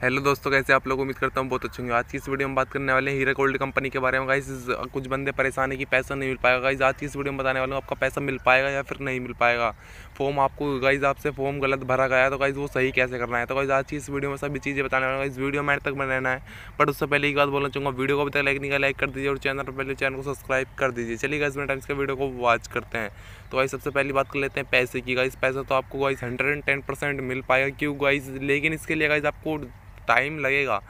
Hello दोस्तों, कैसे आप लोग? उम्मीद करता हूँ बहुत अच्छे होंगे। आज की इस वीडियो में बात करने वाले हैं हीरा गोल्ड कंपनी के बारे में। गाइस कुछ बंदे परेशान है कि पैसा नहीं मिल पाएगा। गाइस आज की इस वीडियो में बताने वाला हूँ, आपका पैसा मिल पाएगा या फिर नहीं मिल पाएगा। फॉर्म आपको गाइज़ आपसे फॉर्म गलत भरा गया तो गाइज़ वो सही कैसे करना है? तो गाइज़ आज की इस वीडियो में सभी चीज़ें बताने वाला इस वीडियो में तक रहना है। बट उससे पहले एक बात बोलना चाहूँगा, वीडियो को भी तक लाइक नहीं लाइक कर दीजिए और चैनल पर पहले चैनल को सब्सक्राइब कर दीजिए। चलिए गाइज़ मिनट इसका वीडियो को वॉच करते हैं। तो गाइज़ सबसे पहली बात कर लेते हैं पैसे की। गाइज़ पैसा तो आपको गाइज़ हंड्रेड मिल पाएगा। क्यों गाइज़ लेकिन इसके लिए गाइज़ आपको टाइम लगेगा।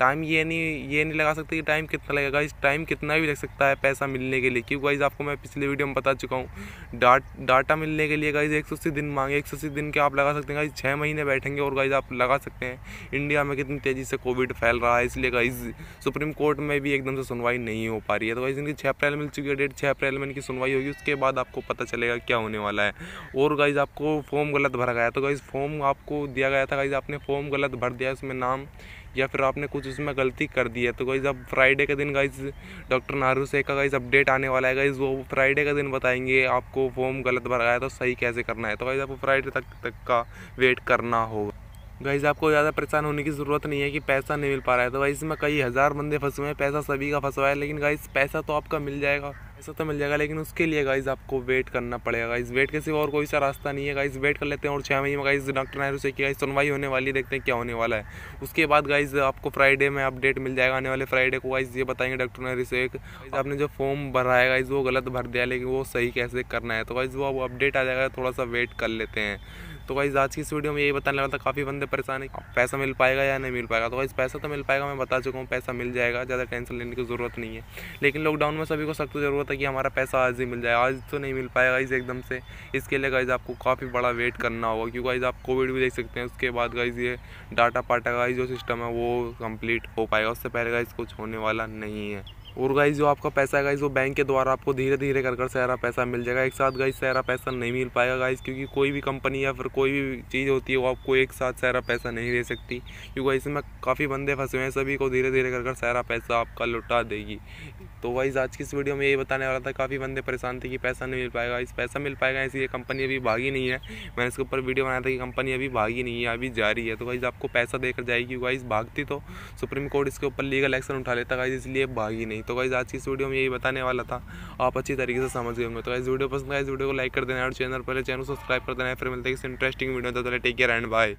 टाइम ये नहीं ये नहीं लगा सकते कि टाइम कितना लगेगा। इस टाइम कितना भी लग सकता है पैसा मिलने के लिए। क्योंकि गाइज़ आपको मैं पिछले वीडियो में बता चुका हूँ। डाट डाटा मिलने के लिए गाइज़ एक सौ अस्सी दिन मांगे। एक सौ अस्सी दिन के आप लगा सकते हैं? गाइज़ छः महीने बैठेंगे और गाइज़ आप लगा सकते हैं। इंडिया में कितनी तेज़ी से कोविड फैल रहा है, इसलिए गाइज़ सुप्रीम कोर्ट में भी एकदम से सुनवाई नहीं हो पा रही है। तो गाइज़ इनकी छः अप्रैल मिल चुकी है डेट छः अप्रैल में इनकी सुनवाई होगी, उसके बाद आपको पता चलेगा क्या होने वाला है। और गाइज़ आपको फॉर्म गलत भरा गया। तो गाइज़ फॉर्म आपको दिया गया था। गाइज़ आपने फॉर्म गलत भर दिया, उसमें नाम या फिर आपने कुछ उसमें गलती कर दी है? तो गाइज़ अब फ्राइडे के दिन गाइज़ डॉक्टर नारू से का गाइज़ अपडेट आने वाला है। गाइज़ वो फ्राइडे का दिन बताएँगे आपको फॉर्म गलत भरा है तो सही कैसे करना है? तो गाइज़ आपको फ्राइडे तक तक का वेट करना होगा। गाइज़ आपको ज़्यादा परेशान होने की ज़रूरत नहीं है कि पैसा नहीं मिल पा रहा है। तो भाई इसमें कई हज़ार बंदे फंसे हुए हैं, पैसा सभी का फंसा हुआ है, लेकिन गाइज़ पैसा तो आपका मिल जाएगा। पैसा तो मिल जाएगा, लेकिन उसके लिए गाइज़ आपको वेट करना पड़ेगा। गाइज़ वेट के सिवा और कोई सा रास्ता नहीं है। गाइज़ वेट कर लेते हैं और छः महीने में गाइज़ डॉक्टर नेहरू से कि गाइज़ सुनवाई होने वाली देखते हैं क्या होने वाला है। उसके बाद गाइज़ आपको फ्राइडे में अपडेट मिल जाएगा आने वाले फ्राइडे को। गाइज़ ये बताएँगे डॉक्टर नेहरू से एक आपने जो फॉर्म भरा है गाइज़ वो गलत भर दिया, लेकिन वो सही कैसे करना है? तो गाइज़ वो अपडेट आ जाएगा, थोड़ा सा वेट कर लेते हैं। तो गाइज़ आज की इस वीडियो में यही बताने वाला था, काफ़ी बंदे परेशान है, पैसा मिल पाएगा या नहीं मिल पाएगा? तो भाई पैसा तो मिल पाएगा, मैं बता चुका हूँ, पैसा मिल जाएगा, ज़्यादा टेंशन लेने की ज़रूरत नहीं है। लेकिन लॉकडाउन में सभी को सख्त ज़रूरत है कि हमारा पैसा आज ही मिल जाए, आज तो नहीं मिल पाएगा इस एकदम से। इसके लिए गाइज़ आपको काफ़ी बड़ा वेट करना होगा, क्योंकि गाइज़ आप कोविड भी देख सकते हैं, उसके बाद गाइज़ ये डाटा पाटा का जो सिस्टम है वो कंप्लीट हो पाएगा, उससे पहले गाइज़ कुछ होने वाला नहीं है। और गाइज़ जो आपका पैसा गाइज़ वो बैंक के द्वारा आपको धीरे धीरे कर कर सारा पैसा मिल जाएगा। एक साथ गाइज़ सारा पैसा नहीं मिल पाएगा गाइज़ क्योंकि कोई भी कंपनी या फिर कोई भी चीज़ होती है, वो आपको एक साथ सारा पैसा नहीं दे सकती। क्योंकि इसमें काफ़ी बंदे फंसे हुए हैं, सभी को धीरे धीरे कर कर सारा पैसा आपका लुटा देगी। तो वाइज आज की इस वीडियो में यही बताने वाला था, काफ़ी बंदे परेशान थे कि पैसा नहीं मिल पाएगा। इस पैसा मिल पाएगा ये कंपनी अभी भागी नहीं है। मैंने इसके ऊपर वीडियो बनाया था कि कंपनी अभी भागी नहीं है, अभी जारी है। तो वाइज आपको पैसा देकर जाएगी वाइज भागती तो सुप्रीम कोर्ट इसके ऊपर लीगल एक्शन उठा लेता गाइज़ इसलिए भागी नहीं। तो वाइज आज की इस वीडियो में यही बताने वाला था। आप अच्छी तरीके से समझ गए होंगे। तो इस वीडियो पसंद आए इस वीडियो को लाइक कर देना और चैनल पहले चैनल सब्सक्राइब कर देना। फिर मिलते हैं इस इंटरेस्टिंग वीडियो तो टेक केयर एंड बाय